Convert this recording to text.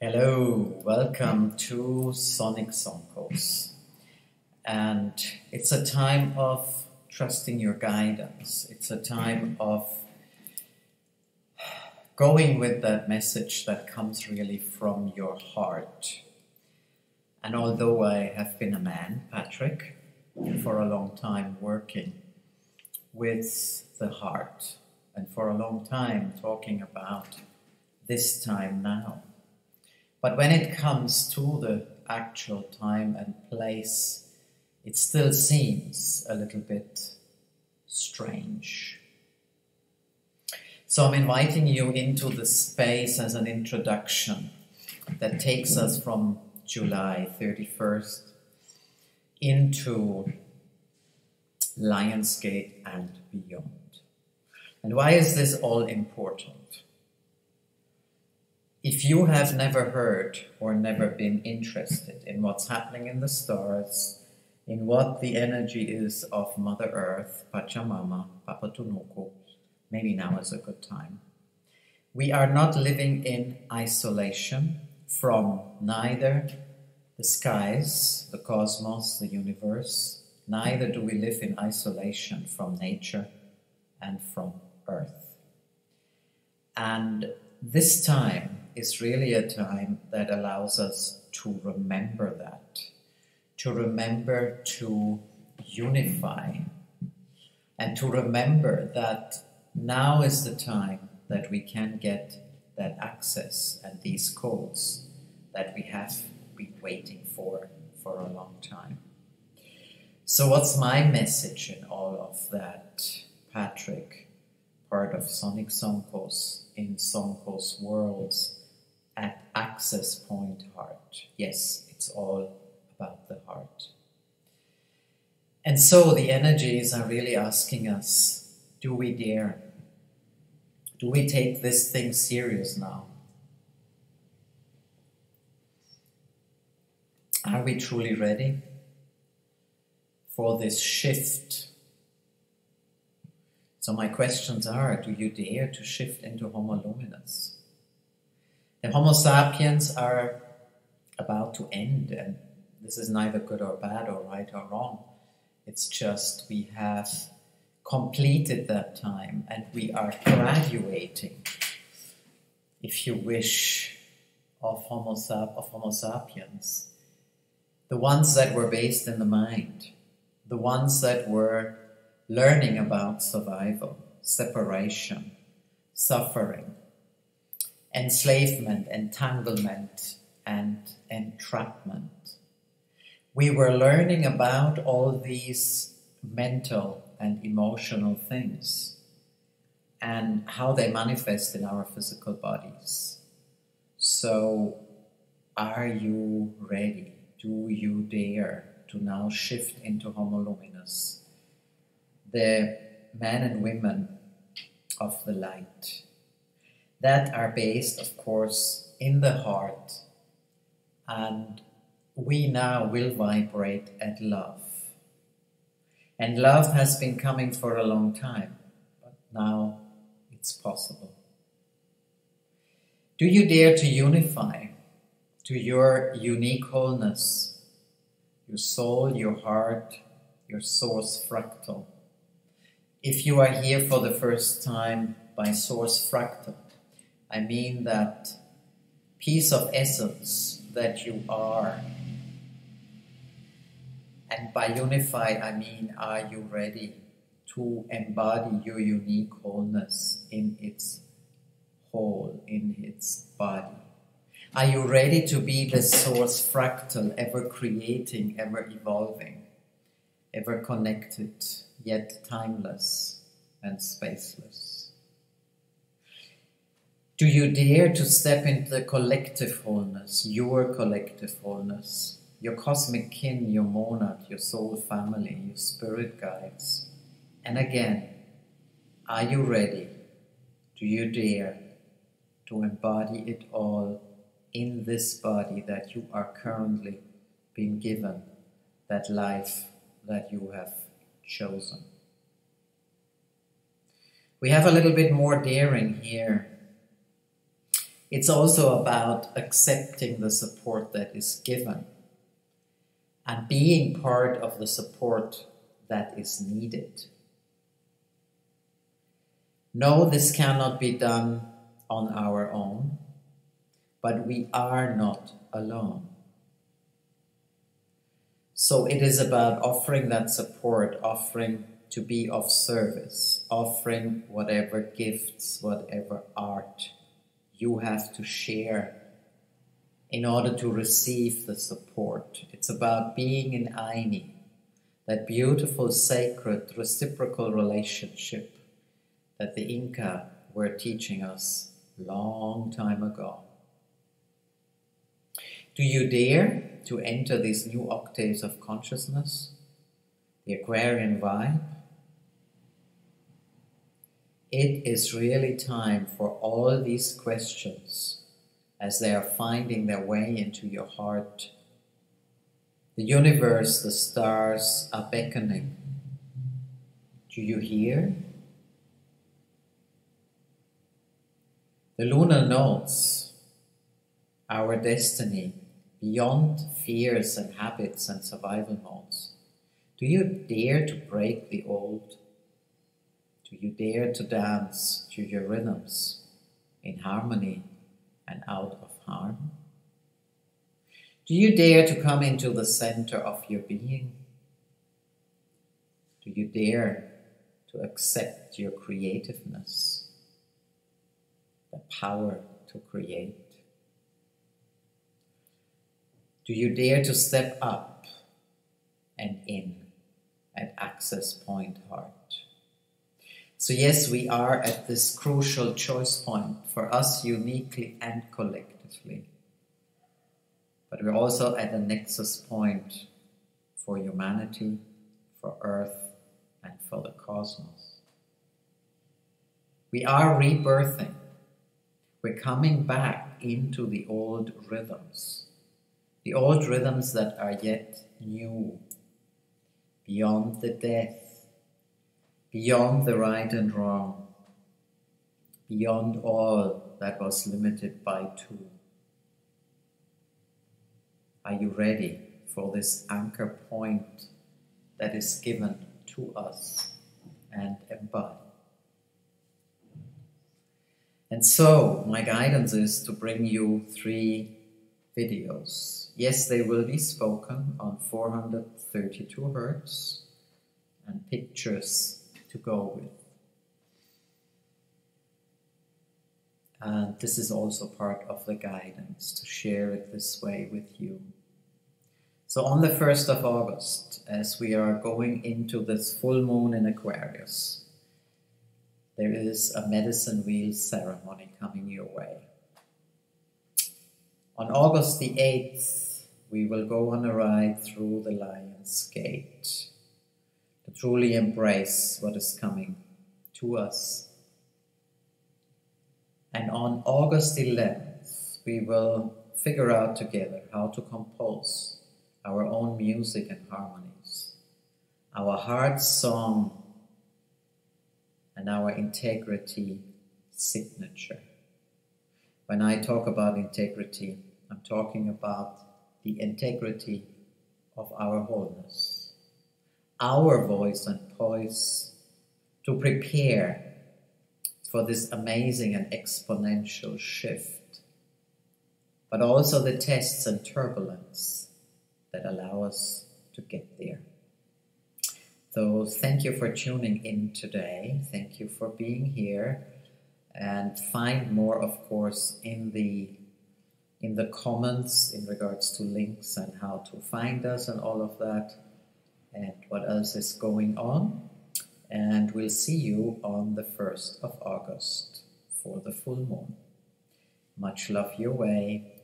Hello, welcome to Sonic Sonkos. And it's a time of trusting your guidance. It's a time of going with that message that comes really from your heart. And although I have been a man, Patrick, for a long time working with the heart, and for a long time talking about this time now but when it comes to the actual time and place, it still seems a little bit strange. So I'm inviting you into the space as an introduction that takes us from July 31st into Lionsgate and beyond. And why is this all important? If you have never heard or never been interested in what's happening in the stars, in what the energy is of Mother Earth, Pachamama, Papatūānuku, maybe now is a good time. We are not living in isolation from neither the skies, the cosmos, the universe, neither do we live in isolation from nature and from Earth. And this time is really a time that allows us to remember that, to remember to unify, and to remember that now is the time that we can get that access and these codes that we have been waiting for for a long time. So, what's my message in all of that, Patrick? Part of Sonic Sonkos in Sonkos worlds at access point heart. Yes, it's all about the heart. And so the energies are really asking us do we dare? Do we take this thing serious now? Are we truly ready for this shift? So, my questions are do you dare to shift into Homo Luminous? The Homo sapiens are about to end, and this is neither good or bad or right or wrong. It's just we have completed that time and we are graduating, if you wish, of Homo, sap- of Homo sapiens. The ones that were based in the mind, the ones that were learning about survival, separation, suffering, enslavement, entanglement, and entrapment. We were learning about all these mental and emotional things and how they manifest in our physical bodies. So, are you ready? Do you dare to now shift into homoluminous? The men and women of the light that are based, of course, in the heart. And we now will vibrate at love. And love has been coming for a long time, but now it's possible. Do you dare to unify to your unique wholeness, your soul, your heart, your source fractal? If you are here for the first time by Source Fractal, I mean that piece of essence that you are. And by unified, I mean, are you ready to embody your unique wholeness in its whole, in its body? Are you ready to be the source fractal, ever creating, ever evolving, ever connected, yet timeless and spaceless? Do you dare to step into the collective wholeness, your collective wholeness, your cosmic kin, your monad, your soul family, your spirit guides? And again, are you ready? Do you dare to embody it all in this body that you are currently being given, that life that you have chosen? We have a little bit more daring here It's also about accepting the support that is given and being part of the support that is needed. No, this cannot be done on our own, but we are not alone. So it is about offering that support, offering to be of service, offering whatever gifts, whatever art you have to share in order to receive the support. It's about being in Ayni, that beautiful, sacred, reciprocal relationship that the Inca were teaching us long time ago. Do you dare to enter these new octaves of consciousness, the Aquarian vibe? It is really time for all these questions as they are finding their way into your heart. The universe, the stars are beckoning. Do you hear? The lunar nodes, our destiny, beyond fears and habits and survival modes. Do you dare to break the old? Do you dare to dance to your rhythms in harmony and out of harm? Do you dare to come into the center of your being? Do you dare to accept your creativeness, the power to create? Do you dare to step up and in at access point heart? So, yes, we are at this crucial choice point for us uniquely and collectively. But we're also at a nexus point for humanity, for Earth, and for the cosmos. We are rebirthing. We're coming back into the old rhythms, the old rhythms that are yet new, beyond the death beyond the right and wrong, beyond all that was limited by two. Are you ready for this anchor point that is given to us and embodied? And so, my guidance is to bring you three videos. Yes, they will be spoken on 432 hertz and pictures to go with. And this is also part of the guidance to share it this way with you. So, on the 1st of August, as we are going into this full moon in Aquarius, there is a medicine wheel ceremony coming your way. On August the 8th, we will go on a ride through the Lion's Gate truly embrace what is coming to us. And on August 11th, we will figure out together how to compose our own music and harmonies, our heart song, and our integrity signature. When I talk about integrity, I'm talking about the integrity of our wholeness our voice and poise to prepare for this amazing and exponential shift, but also the tests and turbulence that allow us to get there. So, thank you for tuning in today. Thank you for being here. And find more, of course, in the in the comments in regards to links and how to find us and all of that and what else is going on. And we'll see you on the 1st of August for the full moon. Much love your way.